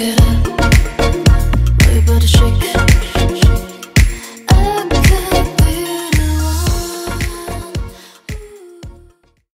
get up.